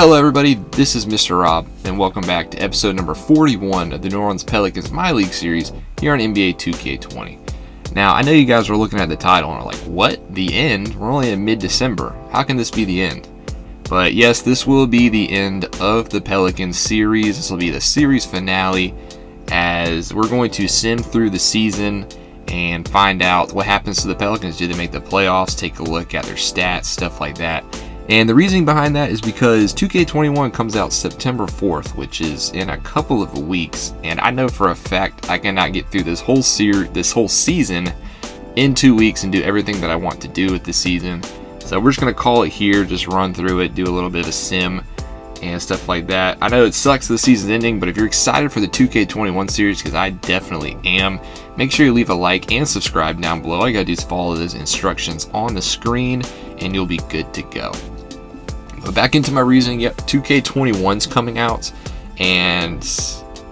Hello, everybody. This is Mr. Rob, and welcome back to episode number 41 of the New Orleans Pelicans My League series here on NBA 2K20. Now, I know you guys are looking at the title and are like, what? The end? We're only in mid December. How can this be the end? But yes, this will be the end of the Pelicans series. This will be the series finale as we're going to sim through the season and find out what happens to the Pelicans. Do they make the playoffs? Take a look at their stats, stuff like that. And the reasoning behind that is because 2K21 comes out September 4th, which is in a couple of weeks, and I know for a fact I cannot get through this whole series, this whole season in 2 weeks and do everything that I want to do with the season. So we're just going to call it here, just run through it, do a little bit of a sim and stuff like that. I know it sucks the season's ending, but if you're excited for the 2K21 series, because I definitely am, make sure you leave a like and subscribe down below. All you gotta do is follow those instructions on the screen, and you'll be good to go. But back into my reasoning, yep, 2K21's coming out, and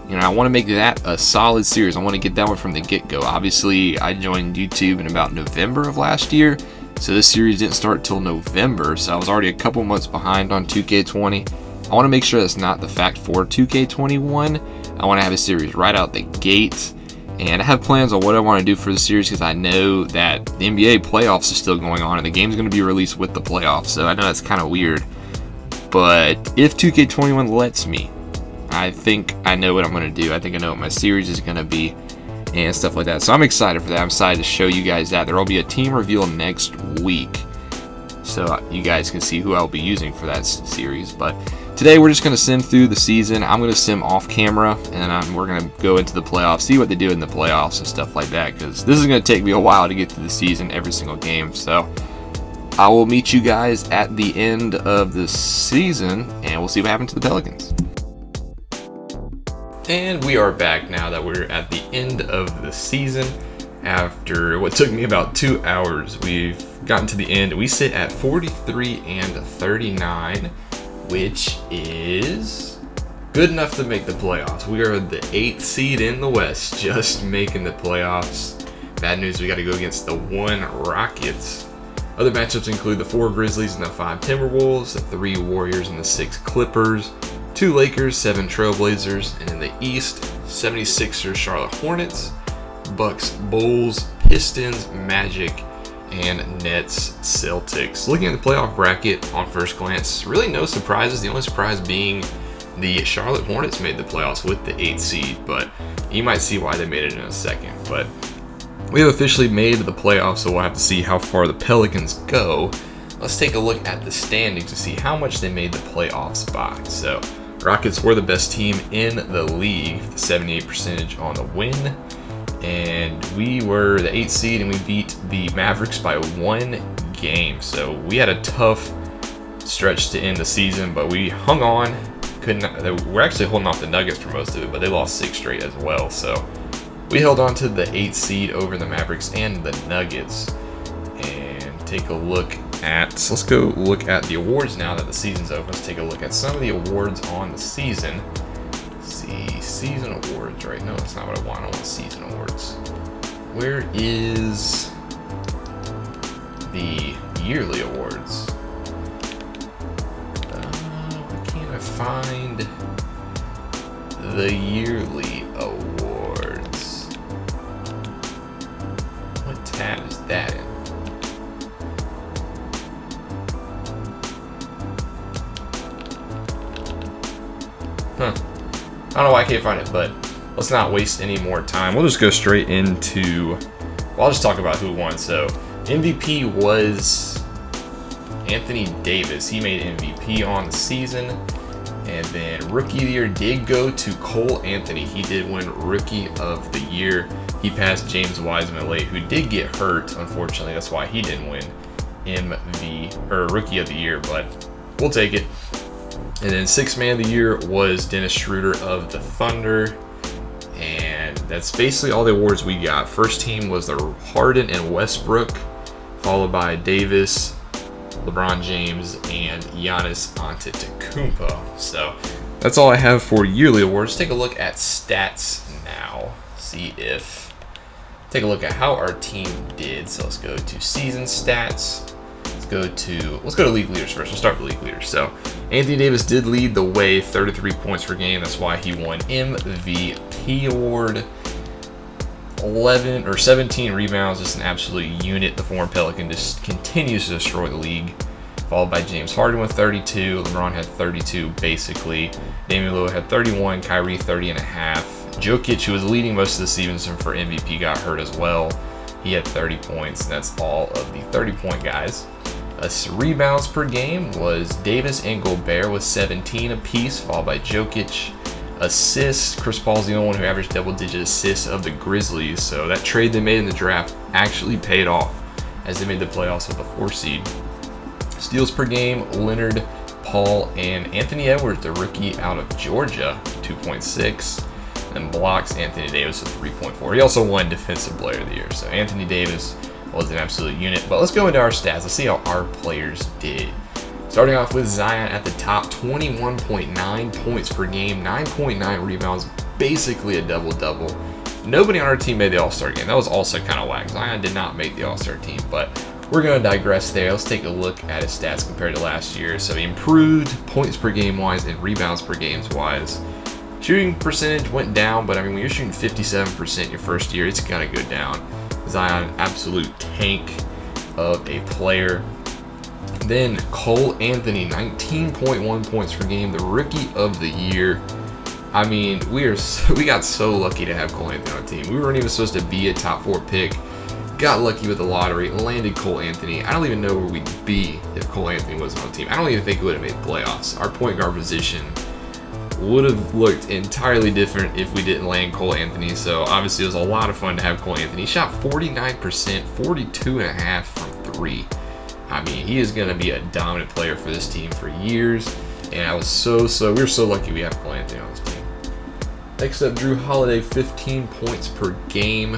you know, I want to make that a solid series. I want to get that one from the get-go. Obviously, I joined YouTube in about November of last year, so this series didn't start till November, so I was already a couple months behind on 2K20. I want to make sure that's not the fact for 2K21. I want to have a series right out the gate, and I have plans on what I want to do for the series because I know that the NBA playoffs are still going on, and the game's going to be released with the playoffs, so I know that's kind of weird. But if 2K21 lets me, I think I know what I'm going to do. I think I know what my series is going to be and stuff like that. So I'm excited for that. I'm excited to show you guys that. There will be a team reveal next week. So uh, you guys can see who I'll be using for that series. But today we're just going to sim through the season. I'm going to sim off camera and I'm, we're going to go into the playoffs, see what they do in the playoffs and stuff like that. Because this is going to take me a while to get through the season every single game. So I will meet you guys at the end of the season, and we'll see what happens to the Pelicans. And we are back now that we're at the end of the season. After what took me about two hours, we've gotten to the end. We sit at 43 and 39, which is good enough to make the playoffs. We are the eighth seed in the West, just making the playoffs. Bad news, we got to go against the one Rockets other matchups include the four Grizzlies and the five Timberwolves, the three Warriors and the six Clippers, two Lakers, seven Trailblazers, and in the East, 76ers, Charlotte Hornets, Bucks, Bulls, Pistons, Magic, and Nets, Celtics. Looking at the playoff bracket on first glance, really no surprises. The only surprise being the Charlotte Hornets made the playoffs with the 8th seed, but you might see why they made it in a second. But we have officially made the playoffs, so we'll have to see how far the Pelicans go. Let's take a look at the standings to see how much they made the playoffs by. So, Rockets were the best team in the league, the 78 percentage on the win. And we were the 8th seed, and we beat the Mavericks by one game. So, we had a tough stretch to end the season, but we hung on. Couldn't. We're actually holding off the Nuggets for most of it, but they lost six straight as well. So, we held on to the 8th seed over the Mavericks and the Nuggets. And take a look at, let's go look at the awards now that the season's over. Let's take a look at some of the awards on the season. See, season awards, right? No, that's not what I want. I want season awards. Where is the yearly awards? Uh, can't I find the yearly awards? I don't know why I can't find it, but let's not waste any more time. We'll just go straight into... Well, I'll just talk about who won. So, MVP was Anthony Davis. He made MVP on the season. And then Rookie of the Year did go to Cole Anthony. He did win Rookie of the Year. He passed James Wiseman late, who did get hurt, unfortunately. That's why he didn't win MV or Rookie of the Year, but we'll take it. And then Sixth Man of the Year was Dennis Schroeder of the Thunder. And that's basically all the awards we got. First team was the Harden and Westbrook, followed by Davis, LeBron James, and Giannis Antetokounmpo. So that's all I have for yearly awards. Take a look at stats now. See if take a look at how our team did. So let's go to season stats. Go to let's go to league leaders first. We'll start with league leaders. So Anthony Davis did lead the way, 33 points per game. That's why he won MVP award. 11 or 17 rebounds, just an absolute unit. The former Pelican just continues to destroy the league. Followed by James Harden with 32. LeBron had 32 basically. Damian Lillard had 31. Kyrie 30 and a half. Jokic, who was leading most of the season for MVP, got hurt as well. He had 30 points. That's all of the 30 point guys. Rebounds per game was Davis and Gobert with 17 apiece, followed by Jokic. Assists, Chris Paul's the only one who averaged double-digit assists of the Grizzlies, so that trade they made in the draft actually paid off as they made the playoffs with a four seed. Steals per game, Leonard, Paul, and Anthony Edwards, the rookie out of Georgia, 2.6 and blocks Anthony Davis with 3.4. He also won Defensive Player of the Year. So Anthony Davis was an absolute unit. But let's go into our stats. Let's see how our players did. Starting off with Zion at the top, 21.9 points per game, 9.9 rebounds, basically a double-double. Nobody on our team made the All-Star game. That was also kind of whack. Zion did not make the All-Star team, but we're going to digress there. Let's take a look at his stats compared to last year. So he improved points per game wise and rebounds per games wise. Shooting percentage went down, but I mean, when you're shooting 57% your first year, it's gonna go down. Zion, absolute tank of a player. Then Cole Anthony, 19.1 points per game, the rookie of the year. I mean, we are so, we got so lucky to have Cole Anthony on the team. We weren't even supposed to be a top four pick. Got lucky with the lottery, landed Cole Anthony. I don't even know where we'd be if Cole Anthony wasn't on the team. I don't even think we would have made playoffs. Our point guard position would have looked entirely different if we didn't land Cole Anthony. So obviously it was a lot of fun to have Cole Anthony. He shot 49%, 42 and a half from three. I mean, he is going to be a dominant player for this team for years. And I was so, so, we were so lucky we have Cole Anthony on this team. Next up, Jrue Holiday, 15 points per game.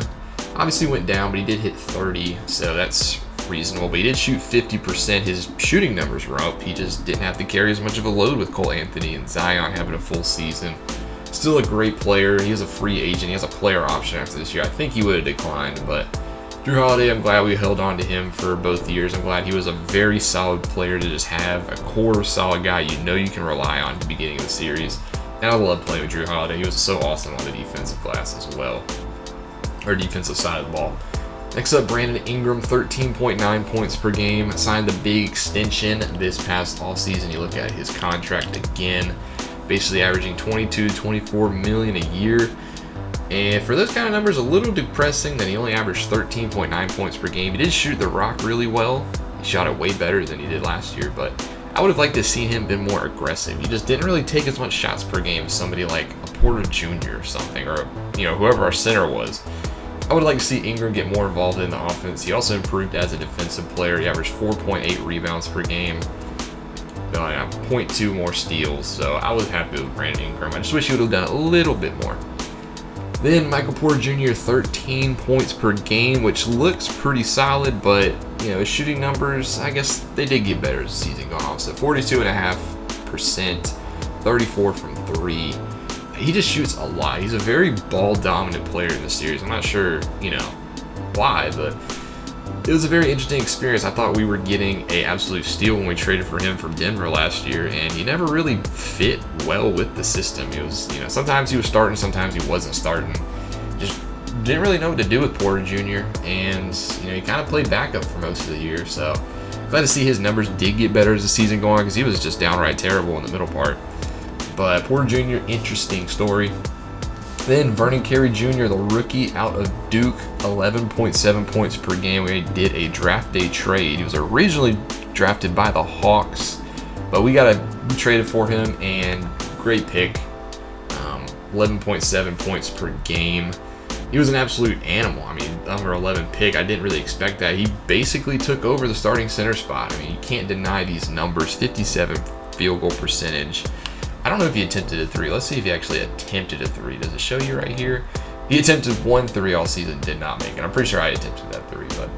Obviously went down, but he did hit 30, so that's reasonable, but he did shoot 50%. His shooting numbers were up. He just didn't have to carry as much of a load with Cole Anthony and Zion having a full season. Still a great player. He is a free agent. He has a player option after this year. I think he would have declined, but Jrue Holiday, I'm glad we held on to him for both years. I'm glad he was a very solid player to just have, a core solid guy you know you can rely on at the beginning of the series. And I love playing with Jrue Holiday. He was so awesome on the defensive glass as well, or defensive side of the ball. Next up, Brandon Ingram, 13.9 points per game. Signed the big extension this past off season. You look at his contract again, basically averaging 22, 24 million a year. And for those kind of numbers, a little depressing that he only averaged 13.9 points per game. He did shoot the rock really well. He shot it way better than he did last year, but I would have liked to see him been more aggressive. He just didn't really take as much shots per game as somebody like a Porter Jr. or something, or you know whoever our center was. I would like to see Ingram get more involved in the offense. He also improved as a defensive player. He averaged 4.8 rebounds per game. Uh, yeah, 0.2 more steals, so I was happy with Brandon Ingram. I just wish he would have done a little bit more. Then Michael Porter Jr. 13 points per game, which looks pretty solid, but you know his shooting numbers, I guess they did get better as the season gone on. So 42.5%, 34 from three he just shoots a lot. He's a very ball dominant player in the series. I'm not sure, you know, why, but it was a very interesting experience. I thought we were getting a absolute steal when we traded for him from Denver last year, and he never really fit well with the system. He was, you know, sometimes he was starting, sometimes he wasn't starting. Just didn't really know what to do with Porter Jr. And you know, he kind of played backup for most of the year. So glad to see his numbers did get better as the season going on, because he was just downright terrible in the middle part. But Porter Jr., interesting story. Then Vernon Carey Jr., the rookie out of Duke, 11.7 points per game. We did a draft day trade. He was originally drafted by the Hawks, but we got a we traded for him and great pick. Um, 11.7 points per game. He was an absolute animal. I mean, number 11 pick. I didn't really expect that. He basically took over the starting center spot. I mean, you can't deny these numbers. 57 field goal percentage. I don't know if he attempted a three. Let's see if he actually attempted a three. Does it show you right here? He attempted one three all season, did not make it. I'm pretty sure I attempted that three, but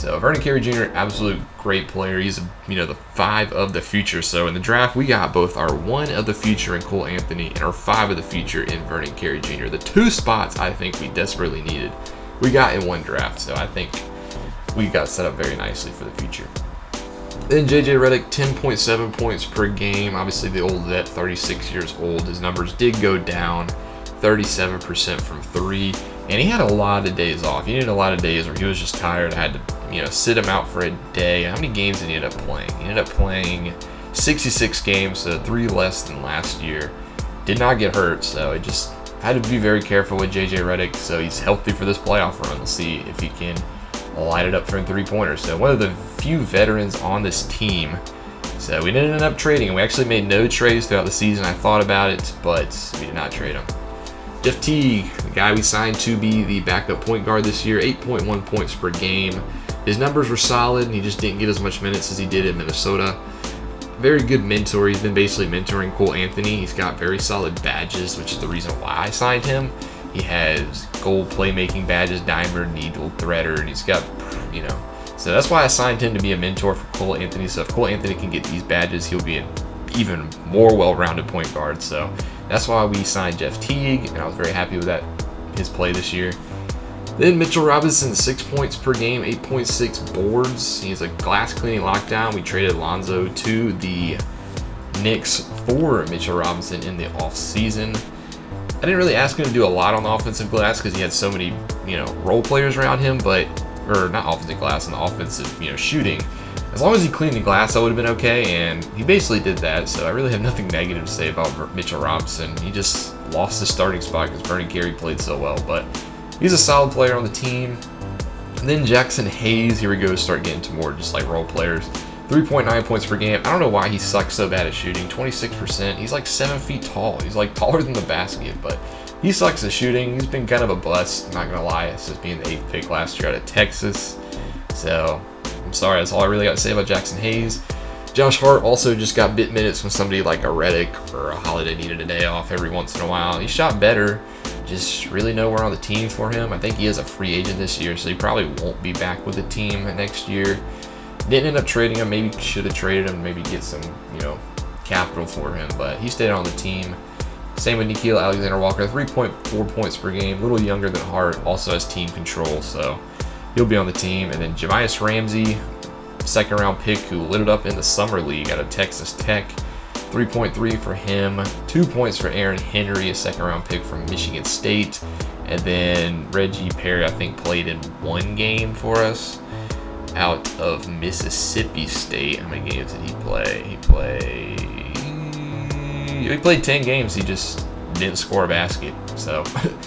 so Vernon Carey Jr., absolute great player. He's you know the five of the future. So in the draft, we got both our one of the future in Cole Anthony and our five of the future in Vernon Carey Jr. The two spots I think we desperately needed, we got in one draft. So I think we got set up very nicely for the future. Then JJ Redick, 10.7 points per game. Obviously, the old vet, 36 years old. His numbers did go down 37% from three. And he had a lot of days off. He needed a lot of days where he was just tired. I had to, you know, sit him out for a day. How many games did he end up playing? He ended up playing 66 games, so three less than last year. Did not get hurt, so it just had to be very careful with JJ Redick. So he's healthy for this playoff run. We'll see if he can light it up from three pointers. So one of the few veterans on this team. So we didn't end up trading. We actually made no trades throughout the season. I thought about it, but we did not trade him. Jeff Teague, the guy we signed to be the backup point guard this year, 8.1 points per game. His numbers were solid, and he just didn't get as much minutes as he did in Minnesota. Very good mentor. He's been basically mentoring Cole Anthony. He's got very solid badges, which is the reason why I signed him. He has gold playmaking badges, diamond, needle, threader, and he's got, you know. So that's why I signed him to be a mentor for Cole Anthony. So if Cole Anthony can get these badges, he'll be an even more well-rounded point guard. So that's why we signed Jeff Teague, and I was very happy with that his play this year. Then Mitchell Robinson, six points per game, 8.6 boards. He's a glass cleaning lockdown. We traded Lonzo to the Knicks for Mitchell Robinson in the offseason. I didn't really ask him to do a lot on the offensive glass because he had so many, you know, role players around him, but or not offensive glass and the offensive, you know, shooting. As long as he cleaned the glass, that would have been okay, and he basically did that, so I really have nothing negative to say about Mitchell Robinson. He just lost his starting spot because Vernon Carey played so well, but he's a solid player on the team. And then Jaxson Hayes, here we go, start getting to more just like role players. 3.9 points per game. I don't know why he sucks so bad at shooting. 26%. He's like 7 feet tall. He's like taller than the basket, but he sucks at shooting. He's been kind of a bust, not going to lie, since being the 8th pick last year out of Texas. So I'm sorry, that's all I really got to say about Jaxson Hayes. Josh Hart also just got bit minutes when somebody like a Redick or a Holiday needed a day off every once in a while. He shot better, just really nowhere on the team for him. I think he is a free agent this year, so he probably won't be back with the team next year. Didn't end up trading him. Maybe should have traded him. Maybe get some, you know, capital for him. But he stayed on the team. Same with Nickeil Alexander Walker, 3.4 points per game, a little younger than Hart. Also has team control, so he'll be on the team. And then Jahmi'us Ramsey, second round pick who lit it up in the summer league out of Texas Tech. 3.3 for him, two points for Aaron Henry, a second round pick from Michigan State. And then Reggie Perry, I think, played in one game for us out of Mississippi State. How many games did he play? He played. He played 10 games. He just didn't score a basket. So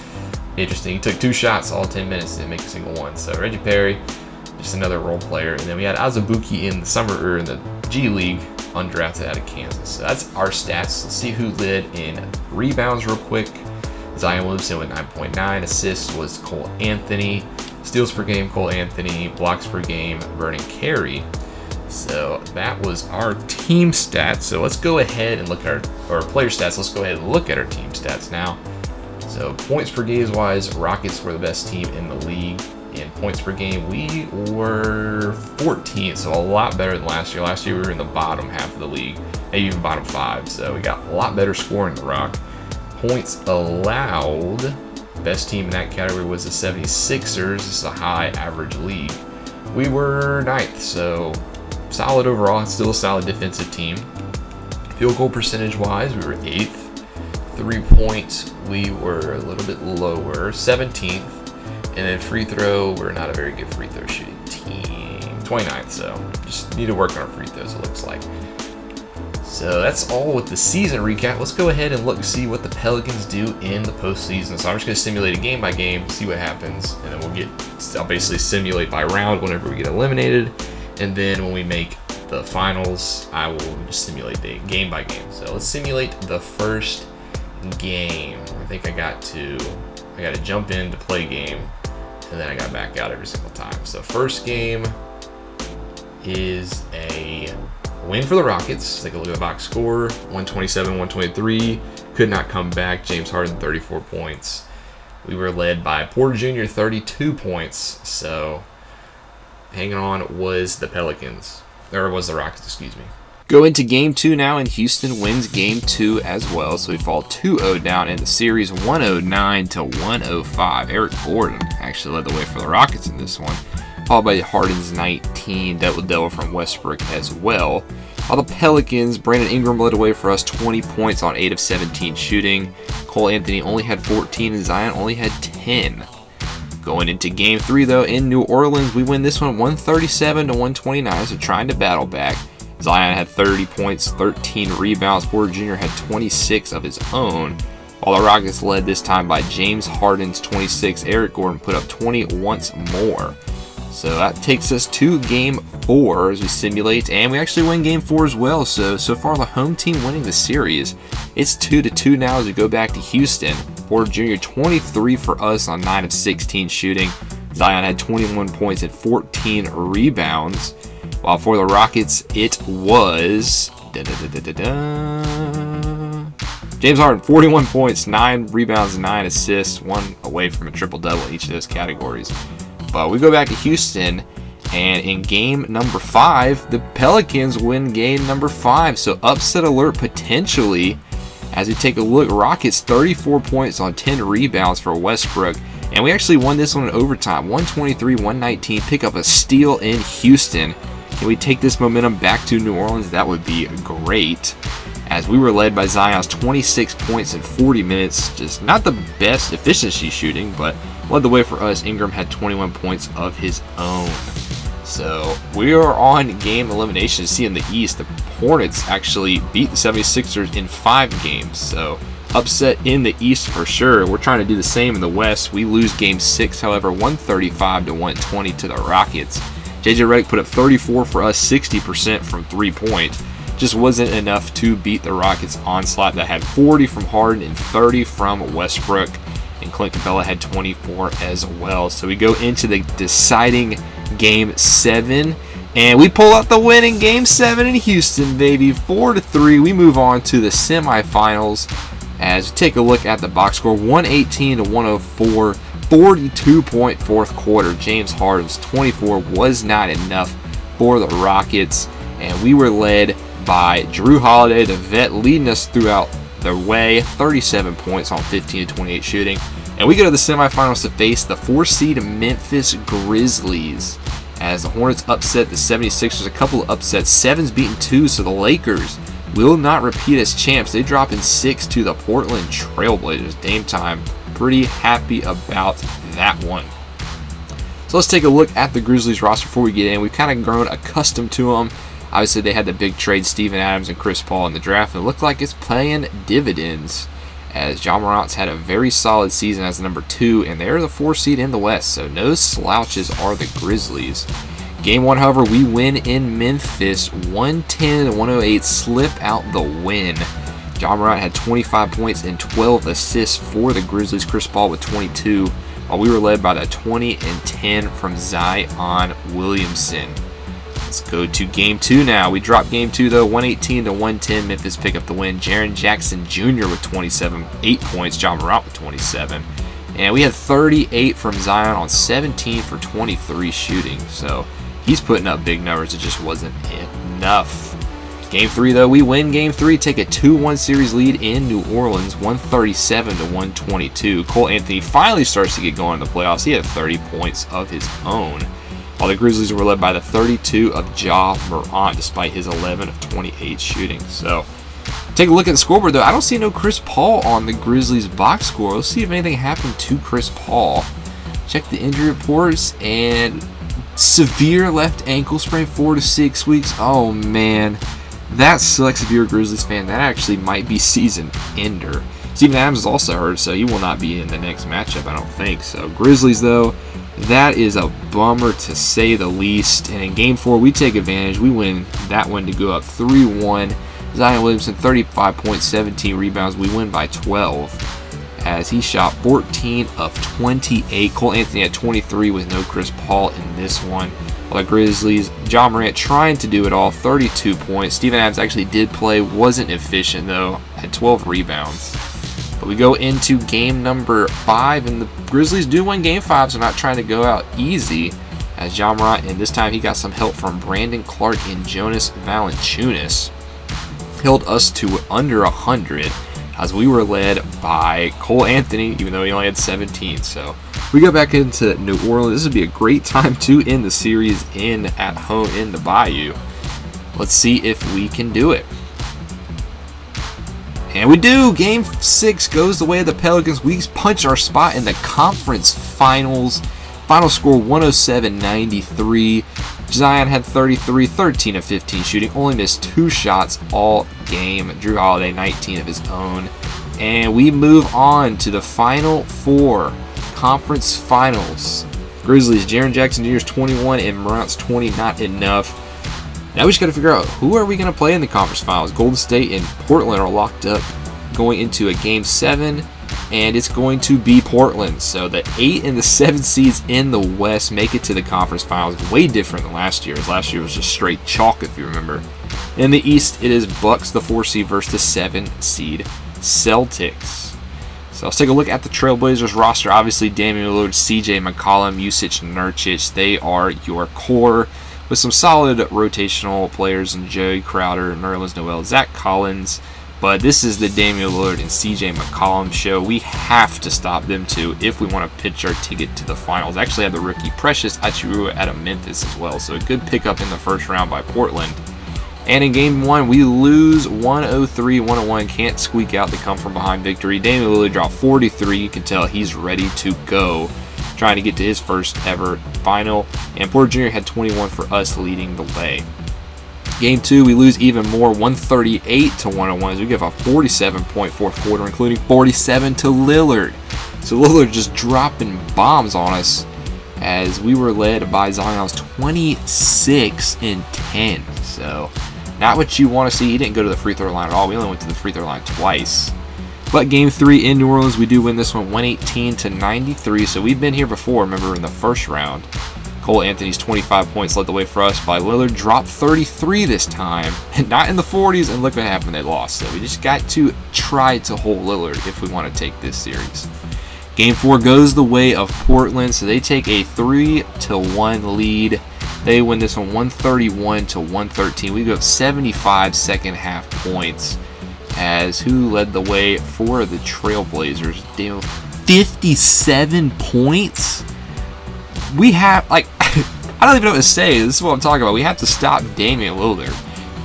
interesting. He took two shots all 10 minutes, didn't make a single one. So Reggie Perry, just another role player. And then we had Azubuike in the summer or in the G League, undrafted out of Kansas. So that's our stats. Let's see who led in rebounds real quick. Zion Williamson with 9.9. Assists was Cole Anthony. Steals per game, Cole Anthony. Blocks per game, Vernon Carey. So that was our team stats. So let's go ahead and look at our, our player stats. Let's go ahead and look at our team stats now. So points per game wise, Rockets were the best team in the league. In points per game, we were 14th, so a lot better than last year. Last year we were in the bottom half of the league, maybe even bottom five. So we got a lot better scoring the Rock. Points allowed, best team in that category was the 76ers. This is a high average league. We were ninth, so solid overall. Still a solid defensive team. Field goal percentage wise, we were eighth. Three points, we were a little bit lower, 17th. And then free throw, we're not a very good free throw shooting team. 29th, so just need to work on our free throws, it looks like. So that's all with the season recap. Let's go ahead and look see what the Pelicans do in the postseason. So I'm just going to simulate a game by game, see what happens, and then we'll get, I'll basically simulate by round whenever we get eliminated. And then when we make the finals, I will just simulate the game by game. So let's simulate the first game. I think I got to, I got to jump in to play game, and then I got back out every single time. So first game is a win for the Rockets. Take a look at the box score 127, 123. Could not come back. James Harden, 34 points. We were led by Porter Jr., 32 points. So hanging on was the Pelicans, or was the Rockets, excuse me. Go into game two now, and Houston wins game two as well. So we fall 2 0 down in the series, 109 to 105. Eric Gordon actually led the way for the Rockets in this one. Followed by Harden's 19 double-double from Westbrook as well. While the Pelicans, Brandon Ingram led away for us 20 points on 8 of 17 shooting. Cole Anthony only had 14 and Zion only had 10. Going into game three, though, in New Orleans, we win this one 137 to 129, so trying to battle back. Zion had 30 points, 13 rebounds. Porter Jr. had 26 of his own, while the Rockets led this time by James Harden's 26. Eric Gordon put up 20 once more. So that takes us to game four as we simulate, and we actually win game four as well. So so far, the home team winning the series. It's two to two now as we go back to Houston. Porter Jr. 23 for us on 9 of 16 shooting. Zion had 21 points and 14 rebounds. While for the Rockets, it was. Da, da, da, James Harden, 41 points, 9 rebounds, 9 assists, one away from a triple double in each of those categories. But we go back to Houston, and in game number 5, the Pelicans win game number 5. So upset alert potentially as we take a look, Rockets 34 points on 10 rebounds for Westbrook. And we actually won this one in overtime, 123-119, pick up a steal in Houston. Can we take this momentum back to New Orleans? That would be great. As we were led by Zion's 26 points in 40 minutes, just not the best efficiency shooting, but led the way for us. Ingram had 21 points of his own. So we are on game elimination. See in the East, the Hornets actually beat the 76ers in five games. So upset in the East for sure. We're trying to do the same in the West. We lose game six, however, 135 to 120 to the Rockets. JJ Redick put up 34 for us, 60% from three point. Just wasn't enough to beat the Rockets onslaught that had 40 from Harden and 30 from Westbrook. And Clint Capela had 24 as well. So we go into the deciding game seven. And we pull out the win in game seven in Houston, baby. Four to three. We move on to the semifinals as we take a look at the box score 118 to 104. 42 point fourth quarter. James Harden's 24 was not enough for the Rockets. And we were led by Jrue Holiday, the vet, leading us throughout the way. 37 points on 15 to 28 shooting. And we go to the semifinals to face the four seed Memphis Grizzlies as the Hornets upset the 76ers. A couple of upsets. Sevens beating two, so the Lakers will not repeat as champs. They drop in six to the Portland Trailblazers. Dame time. Pretty happy about that one. So let's take a look at the Grizzlies roster before we get in. We've kind of grown accustomed to them. Obviously, they had the big trade, Steven Adams and Chris Paul in the draft, and it looked like it's paying dividends as Ja Morant's had a very solid season as number two, and they're the four seed in the West, so no slouches are the Grizzlies. Game one, however, we win in Memphis, 110 to 108, slip out the win. John Morant had 25 points and 12 assists for the Grizzlies. Chris Paul with 22, while we were led by the 20 and 10 from Zion Williamson. Let's go to game two now. We drop game two though, 118 to 110. Memphis pick up the win. Jaren Jackson Jr. with 27, 8 points. Ja Morant with 27. And we had 38 from Zion on 17 for 23 shooting. So he's putting up big numbers. It just wasn't enough. Game three, though, we win game three, take a 2 1 series lead in New Orleans, 137 to 122. Cole Anthony finally starts to get going in the playoffs. He had 30 points of his own while the Grizzlies were led by the 32 of Ja Morant despite his 11 of 28 shooting. So take a look at the scoreboard though. I don't see no Chris Paul on the Grizzlies box score. Let's see if anything happened to Chris Paul. Check the injury reports and severe left ankle sprain, four to six weeks. Oh man, that sucks if you're a Grizzlies fan. That actually might be season ender. Steven Adams is also hurt, so he will not be in the next matchup, I don't think. So Grizzlies though, that is a bummer to say the least. And in game four, we take advantage. We win that one to go up 3 1. Zion Williamson, 35 points, 17 rebounds. We win by 12 as he shot 14 of 28. Cole Anthony at 23 with no Chris Paul in this one. While the Grizzlies, Ja Morant trying to do it all, 32 points. Steven Adams actually did play, wasn't efficient though, had 12 rebounds. But we go into game number five, and the Grizzlies do win game five, so not trying to go out easy. As Morant, and this time he got some help from Brandon Clarke and Jonas Valanciunas. Held us to under 100. as we were led by Cole Anthony, even though he only had 17. So we go back into New Orleans. This would be a great time to end the series in at home in the Bayou. Let's see if we can do it. And we do. Game six goes the way of the Pelicans. We punch our spot in the conference finals. Final score 107 93. Zion had 33, 13 of 15 shooting, only missed two shots all game. Jrue Holiday 19 of his own. And we move on to the final four conference finals. Grizzlies, Jaren Jackson Jr. 21 and Morant's 20, not enough. Now we just got to figure out who are we going to play in the conference finals. Golden State and Portland are locked up going into a game seven, and it's going to be Portland. So the eight and the seven seeds in the West make it to the conference finals. Way different than last year. Last year was just straight chalk, if you remember. In the East, it is Bucks, the four seed, versus the seven seed Celtics. So let's take a look at the Trailblazers roster. Obviously, Damian Lillard, C.J. McCollum, Jusuf Nurkic, they are your core with some solid rotational players in Jae Crowder, Nerlens Noel, Zach Collins. But this is the Damian Lillard and CJ McCollum show. We have to stop them too if we want to pitch our ticket to the finals. Actually, have the rookie Precious Achiuwa out of Memphis as well. So a good pickup in the first round by Portland. And in game one, we lose 103 101. Can't squeak out the come from behind victory. Damian Lillard dropped 43. You can tell he's ready to go trying to get to his first ever final. And Porter Jr. had 21 for us leading the way. Game two, we lose even more, 138 to 101 as we give a 47 point fourth quarter, including 47 to Lillard. So Lillard just dropping bombs on us as we were led by Zion's 26 and 10. So not what you want to see. He didn't go to the free throw line at all. We only went to the free throw line twice. But game three in New Orleans, we do win this one 118 to 93. So we've been here before, remember, in the first round. Cole Anthony's 25 points led the way for us by Lillard. Dropped 33 this time, not in the 40s, and look what happened. They lost. So we just got to try to hold Lillard if we want to take this series. Game four goes the way of Portland, so they take a three to one lead. They win this one 131 to 113. We go up 75 second half points as who led the way for the Trailblazers. Damn, 57 points? We have, like, I don't even know what to say. This is what I'm talking about. We have to stop Damian Lillard.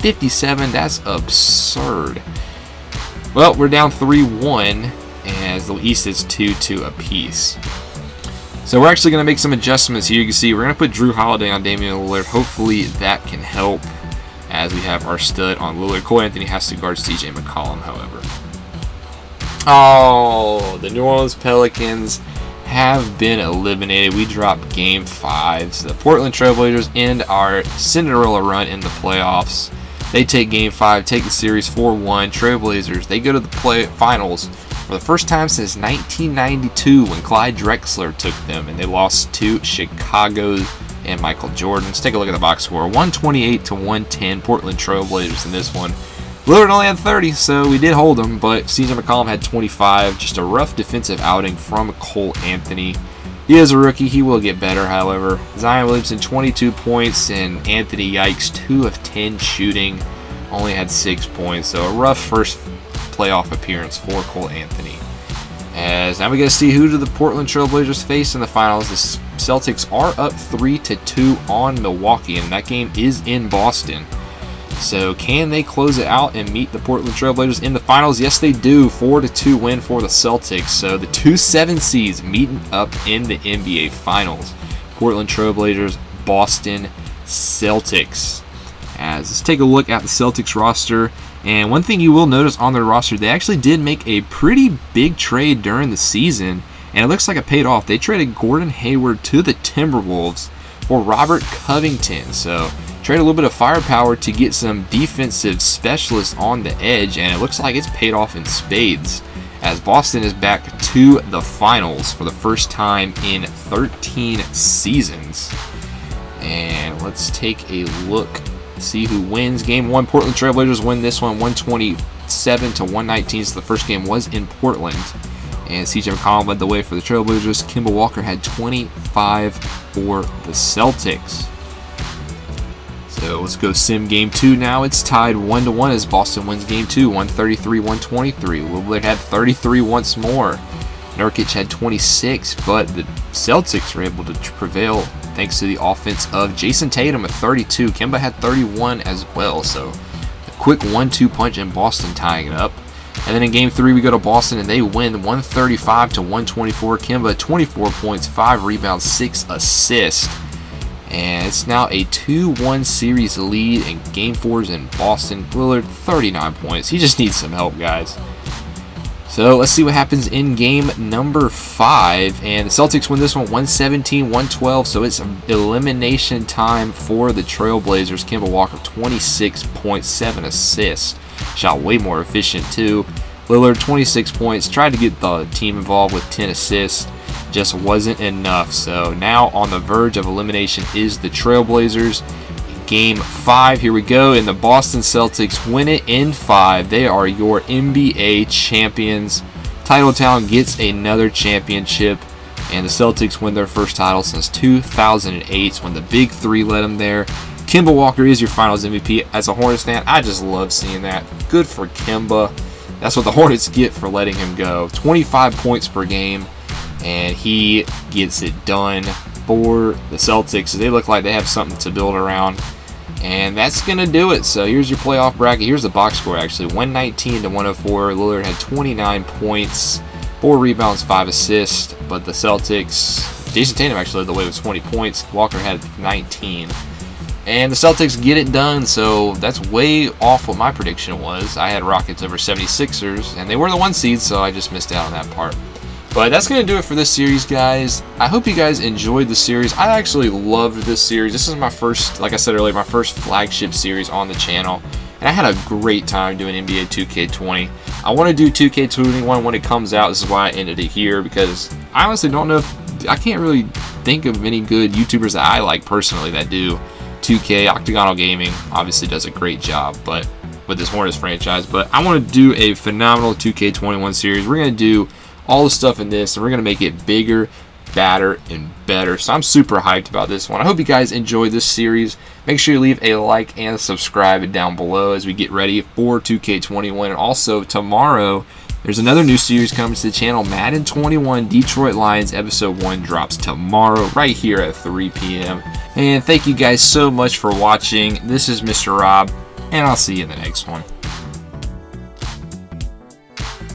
57, that's absurd. Well, we're down 3-1 as the East is 2-2 apiece. So we're actually going to make some adjustments here. You can see we're going to put Jrue Holiday on Damian Lillard. Hopefully that can help as we have our stud on Lillard. Cole Anthony has to guard CJ McCollum, however. Oh, the New Orleans Pelicans have been eliminated. We dropped game five. So the Portland Trailblazers end our Cinderella run in the playoffs. They take game five, take the series 4-1. Trailblazers, they go to the play finals for the first time since 1992 when Clyde Drexler took them and they lost to Chicago and Michael Jordan. Let's take a look at the box score. 128 to 110 Portland Trailblazers in this one. Lillard only had 30, so we did hold him, but CJ McCollum had 25. Just a rough defensive outing from Cole Anthony. He is a rookie. He will get better, however. Zion Williamson, 22 points, and Anthony Yikes, 2 of 10 shooting. Only had 6 points, so a rough first playoff appearance for Cole Anthony. As now we got to see who do the Portland Trailblazers face in the finals. The Celtics are up 3 to 2 on Milwaukee, and that game is in Boston. So can they close it out and meet the Portland Trailblazers in the finals? Yes, they do. 4 to 2 win for the Celtics. So the two 7 seeds meeting up in the NBA finals. Portland Trailblazers, Boston Celtics. As let's take a look at the Celtics roster. And one thing you will notice on their roster, they actually did make a pretty big trade during the season, and it looks like it paid off. They traded Gordon Hayward to the Timberwolves for Robert Covington. So trade a little bit of firepower to get some defensive specialists on the edge, and it looks like it's paid off in spades as Boston is back to the finals for the first time in 13 seasons. And let's take a look see who wins. Game one, Portland Trailblazers win this one 127 to 119. So the first game was in Portland. And CJ McCollum led the way for the Trailblazers. Kemba Walker had 25 for the Celtics. So let's go sim game two now. It's tied one to one as Boston wins game two, 133-123. Lillard had 33 once more. Nurkic had 26, but the Celtics were able to prevail thanks to the offense of Jayson Tatum at 32. Kemba had 31 as well, so a quick 1-2 punch in Boston tying it up. And then in game three, we go to Boston and they win 135 to 124. Kemba 24 points, 5 rebounds, 6 assists. And it's now a 2-1 series lead and Game four is in Boston. Lillard, 39 points. He just needs some help, guys. So let's see what happens in game number 5. And the Celtics win this one 117-112. So it's elimination time for the Trailblazers. Kemba Walker, 26.7 assists. Shot way more efficient, too. Lillard, 26 points. Tried to get the team involved with 10 assists just wasn't enough. So now on the verge of elimination is the Trailblazers. Game five, here we go, and the Boston Celtics win it in five. They are your NBA champions. Titletown gets another championship, and the Celtics win their first title since 2008 when the Big Three led them there. Kemba Walker is your finals MVP. As a Hornets fan, I just love seeing that. Good for Kemba. That's what the Hornets get for letting him go. 25 points per game and he gets it done for the Celtics. They look like they have something to build around. And that's going to do it. So here's your playoff bracket. Here's the box score, actually. 119 to 104. Lillard had 29 points, 4 rebounds, 5 assists. But the Celtics, Jayson Tatum actually led the way with 20 points. Walker had 19. And the Celtics get it done, so that's way off what my prediction was. I had Rockets over 76ers, and they were the one seed, so I just missed out on that part. But that's going to do it for this series, guys. I hope you guys enjoyed the series. I actually loved this series. This is my first, like I said earlier, my first flagship series on the channel. And I had a great time doing NBA 2K20. I want to do 2K21 when it comes out. This is why I ended it here because I honestly don't know if, I can't really think of any good YouTubers that I like personally that do 2K. Octagonal Gaming obviously does a great job, but with this Hornets franchise. But I want to do a phenomenal 2K21 series. We're going to do all the stuff in this, and we're going to make it bigger, badder, and better. So I'm super hyped about this one. I hope you guys enjoy this series. Make sure you leave a like and subscribe down below as we get ready for 2K21. And also, tomorrow, there's another new series coming to the channel. Madden 21 Detroit Lions Episode 1 drops tomorrow right here at 3 p.m. And thank you guys so much for watching. This is Mr. Rob, and I'll see you in the next one.